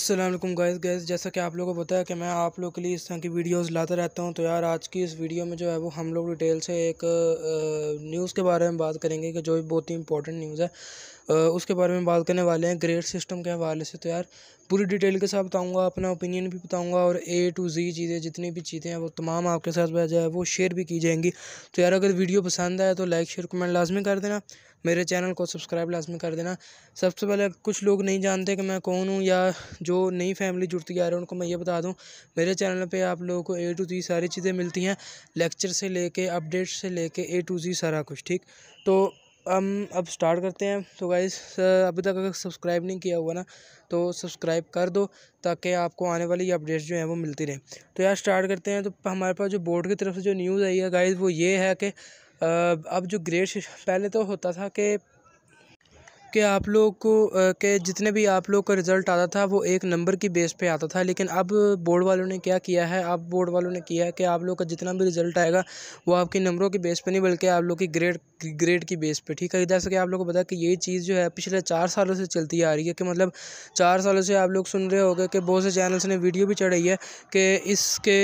Aslam gas gas जैसा कि आप लोगों को पता है कि मैं आप लोगों के लिए इस तरह की वीडियोस लाता रहता हूँ। तो यार, आज की इस वीडियो में जो है वो हम लोग डिटेल से एक न्यूज़ के बारे में बात करेंगे कि जो बहुत ही इंपॉर्टेंट न्यूज़ है। उसके बारे में बात करने वाले हैं ग्रेड सिस्टम के हवाले से। तो यार, पूरी डिटेल के साथ बताऊँगा, अपना ओपिनियन भी बताऊँगा और ए टू जी चीज़ें, जितनी भी चीज़ें हैं, वो तमाम आपके साथ जो है वो शेयर भी की जाएँगी। तो यार, अगर वीडियो पसंद आए तो लाइक, शेयर, कमेंट लाजमी कर देना। मेरे चैनल को सब्सक्राइब लाजमी कर देना। सबसे पहले कुछ लोग नहीं जानते कि मैं कौन हूँ या जो नई फैमिली जुड़ती आ रही है, उनको मैं ये बता दूँ। मेरे चैनल पे आप लोगों को ए टू जी सारी चीज़ें मिलती हैं लेक्चर से लेके अपडेट से लेके ए टू जी सारा कुछ, ठीक? तो हम अब स्टार्ट करते हैं। तो गाइस अभी तक अगर सब्सक्राइब नहीं किया हुआ ना तो सब्सक्राइब कर दो, ताकि आपको आने वाली अपडेट्स जो हैं वो मिलती रहें। तो यार स्टार्ट करते हैं। तो हमारे पास जो बोर्ड की तरफ़ से जो न्यूज़ आई है गाइस वो ये है कि अब जो ग्रेड पहले तो होता था कि कि आप लोग को के जितने भी आप लोग का रिज़ल्ट आता था, वो एक नंबर की बेस पे आता था। लेकिन अब बोर्ड वालों ने क्या किया है? अब बोर्ड वालों ने किया है कि आप लोग का जितना भी रिज़ल्ट आएगा, वो आपके नंबरों की बेस पे नहीं, बल्कि आप लोग की ग्रेड ग्रेड की बेस पे, ठीक है? जैसे कि आप लोग को पता कि ये चीज़ जो है, पिछले चार सालों से चलती आ रही है कि मतलब चार सालों से आप लोग सुन रहे हो कि बहुत से चैनल्स ने वीडियो भी चढ़ाई है कि इसके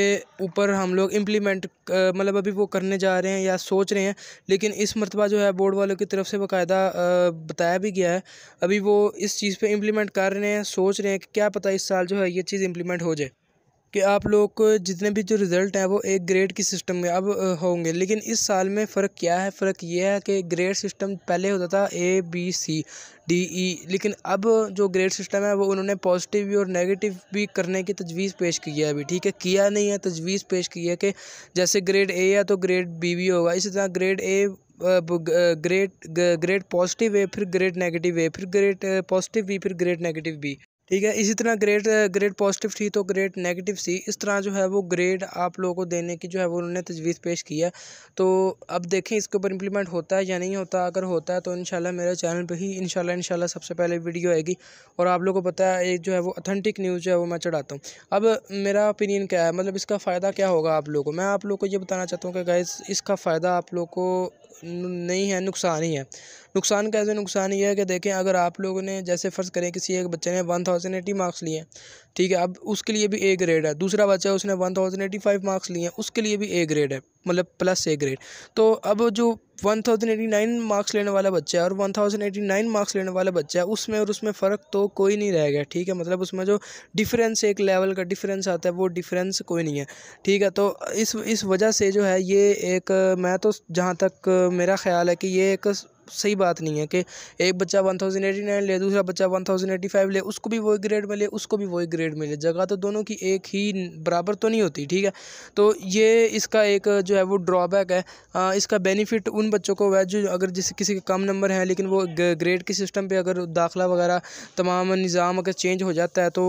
ऊपर हम लोग इम्प्लीमेंट मतलब अभी वो करने जा रहे हैं या सोच रहे हैं। लेकिन इस मरतबा जो है बोर्ड वालों की तरफ़ से बाकायदा बताया भी गया है। अभी वो इस चीज़ पे इम्प्लीमेंट कर रहे हैं, सोच रहे हैं कि क्या पता इस साल जो है ये चीज़ इम्प्लीमेंट हो जाए। कि आप लोग को जितने भी जो रिज़ल्ट हैं वो एक ग्रेड की सिस्टम में अब होंगे। लेकिन इस साल में फ़र्क क्या है? फ़र्क ये है कि ग्रेड सिस्टम पहले होता था A B C D E लेकिन अब जो ग्रेड सिस्टम है वो उन्होंने पॉजिटिव भी और नेगेटिव भी करने की तजवीज़ पेश की है अभी, ठीक है? किया नहीं है, तजवीज़ पेश की है कि जैसे ग्रेड ए है तो ग्रेड बी भी होगा। इसी तरह grade A grade great positive वे फिर ग्रेट नेगेटिव है फिर ग्रेट पॉजिटिव बी फिर ग्रेट नेगेटिव बी ठीक है, इसी तरह ग्रेड ग्रेड पॉजिटिव थी तो ग्रेड नेगेटिव सी इस तरह जो है वो ग्रेड आप लोगों को देने की जो है वो उन्होंने तजवीज़ पेश की है। तो अब देखें इसके ऊपर इम्प्लीमेंट होता है या नहीं होता, अगर होता है तो इन मेरे चैनल पर ही इन शाला सबसे पहले वीडियो आएगी। और आप लोगों को पता है, एक जो है वो अथेंटिक न्यूज़ जो है वो मैं चढ़ाता हूँ। अब मेरा ओपिनियन क्या है? मतलब इसका फ़ायदा क्या होगा आप लोगों को? मैं आप लोग को ये बताना चाहता हूँ कि गाइस इसका फ़ायदा आप लोग को नहीं है, नुकसान ही है। नुकसान कैसे नुकसान ये है कि देखें, अगर आप लोगों ने जैसे फ़र्ज़ करें किसी एक बच्चे ने वन थाउज़ेंड एटी मार्क्स लिए हैं। ठीक है, अब उसके लिए भी ए ग्रेड है। दूसरा बच्चा है, उसने one thousand eighty five marks लिए हैं। उसके लिए भी ए ग्रेड है मतलब प्लस ए ग्रेड तो अब जो one thousand eighty nine marks लेने वाला बच्चा है और one thousand eighty nine marks लेने वाला बच्चा है, उसमें और उसमें फ़र्क तो कोई नहीं रह गया। ठीक है मतलब उसमें जो डिफरेंस एक लेवल का डिफरेंस आता है, वो डिफरेंस कोई नहीं है। ठीक है तो इस इस वजह से जो है ये एक, मैं तो जहाँ तक मेरा ख्याल है कि ये एक सही बात नहीं है कि एक बच्चा वन थाउज़ेंड एटी नाइन ले दूसरा बच्चा वन थाउज़ेंड एटी फाइव ले उसको भी वही ग्रेड मिले उसको भी वही ग्रेड मिले। जगह तो दोनों की एक ही बराबर तो नहीं होती ठीक है? तो ये इसका एक जो है वो ड्रॉबैक है। आ, इसका बेनिफिट उन बच्चों को है जो अगर जिस किसी के कम नंबर हैं लेकिन वो ग्रेड के सिस्टम पर अगर दाखिला वगैरह तमाम निज़ाम अगर चेंज हो जाता है तो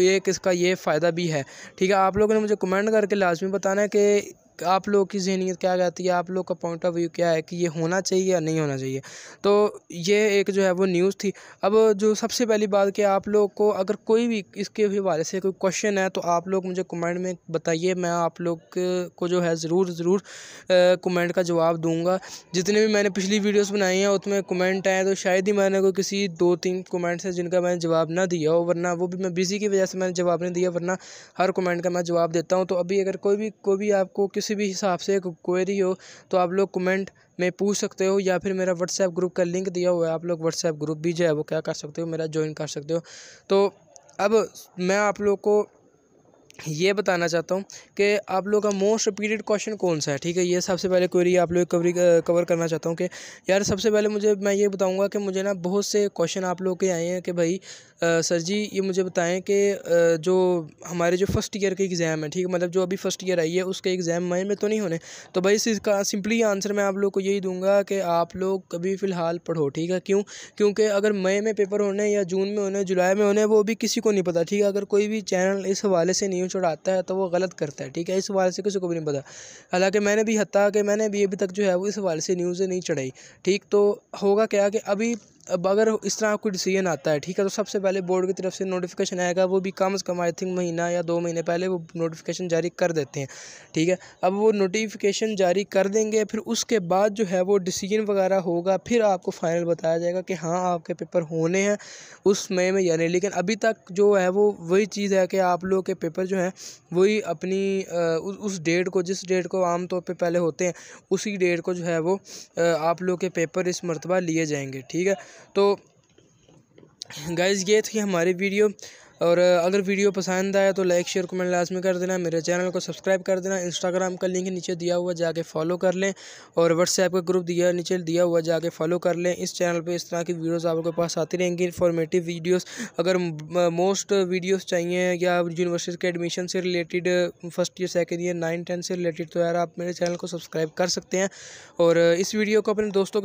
एक इसका ये फ़ायदा भी है ठीक है? आप लोगों ने मुझे कमेंट करके लाजमी बताना है कि आप लोग की जहनीत क्या कहती है? आप लोग का पॉइंट ऑफ़ व्यू क्या है कि ये होना चाहिए या नहीं होना चाहिए? तो ये एक जो है वो न्यूज़ थी। अब जो सबसे पहली बात कि आप लोग को अगर कोई भी इसके हवाले से कोई क्वेश्चन है तो आप लोग मुझे कमेंट में बताइए। मैं आप लोग को जो है ज़रूर ज़रूर कमेंट का जवाब दूँगा। जितने भी मैंने पिछली वीडियोस बनाई हैं उसमें कमेंट आए तो शायद ही मैंने कोई किसी दो तीन कमेंट्स हैं जिनका मैंने जवाब ना दिया हो, वरना वो भी मैं बिज़ी की वजह से मैंने जवाब नहीं दिया, वरना हर कमेंट का मैं जवाब देता हूँ। तो अभी अगर कोई भी कोई भी आपको किसी किसी भी हिसाब से क्वेरी हो तो आप लोग कमेंट में पूछ सकते हो या फिर मेरा व्हाट्सएप ग्रुप का लिंक दिया हुआ है, आप लोग व्हाट्सएप ग्रुप भी जो है वो क्या कर सकते हो, मेरा ज्वाइन कर सकते हो। तो अब मैं आप लोग को ये बताना चाहता हूँ कि आप लोग का मोस्ट रिपीटेड क्वेश्चन कौन सा है? ठीक है ये सबसे पहले क्वेरी आप लोग कवरी कवर करना चाहता हूँ कि यार सबसे पहले मुझे मैं ये बताऊँगा कि मुझे ना बहुत से क्वेश्चन आप लोग के आए हैं कि भाई आ, सर जी ये मुझे बताएँ कि जो हमारे जो फ़र्स्ट ईयर के एग्ज़ाम है ठीक है मतलब जो अभी फ़र्स्ट ईयर आई है उसके एग्ज़ाम मई में तो नहीं होने? तो भाई इसका सिंपली आंसर मैं आप लोग को यही दूँगा कि आप लोग कभी फ़िलहाल पढ़ो ठीक है? क्यों? क्योंकि अगर मई में पेपर होने या जून में होने जुलाई में होने वो भी किसी को नहीं पता ठीक है? अगर कोई भी चैनल इस हवाले से न्यूज़ चढ़ाता है तो वो गलत करता है, ठीक है? इस हवाले से किसी को भी नहीं पता। हालाँकि मैंने भी हत्या कि, मैंने भी अभी तक जो है वो इस हवाले से न्यूज़ें नहीं चढ़ाई, ठीक? तो होगा क्या कि अभी अब अगर इस तरह कोई डिसीज़न आता है, ठीक है तो सबसे पहले बोर्ड की तरफ़ से नोटिफिकेशन आएगा, वो भी कम से कम आई थिंक महीना या दो महीने पहले वो नोटिफिकेशन जारी कर देते हैं, ठीक है? अब वो नोटिफिकेशन जारी कर देंगे, फिर उसके बाद जो है वो डिसीज़न वगैरह होगा, फिर आपको फाइनल बताया जाएगा कि हाँ आपके पेपर होने हैं उस मई में या नहीं लेकिन अभी तक जो है वो वही चीज़ है कि आप लोग के पेपर जो हैं, वही अपनी उस डेट को, जिस डेट को आमतौर पर पहले होते हैं, उसी डेट को जो है वो आप लोग के पेपर इस मरतबा लिए जाएँगे, ठीक है? तो गाइज़ ये थी हमारी वीडियो और अगर वीडियो पसंद आया तो लाइक शेयर कमेंट लाजमी कर देना। मेरे चैनल को सब्सक्राइब कर देना। इंस्टाग्राम का लिंक नीचे दिया हुआ जाके फॉलो कर लें। और व्हाट्सएप का ग्रुप दिया, नीचे दिया हुआ जाके फॉलो कर लें। इस चैनल पे इस तरह की वीडियोस आपके पास आती रहेंगी। इन्फॉर्मेटिव वीडियोस अगर मोस्ट वीडियोस चाहिए या यूनिवर्सिटी के एडमिशन से related first year second year nine tenth से रिलेटेड तो यार आप मेरे चैनल को सब्सक्राइब कर सकते हैं। और इस वीडियो को अपने दोस्तों